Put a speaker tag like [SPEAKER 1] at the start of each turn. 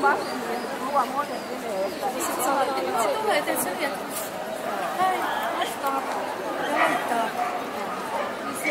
[SPEAKER 1] Você só vai ter que tomar, tem seu vento. Ai, gostosa. Muito. Isso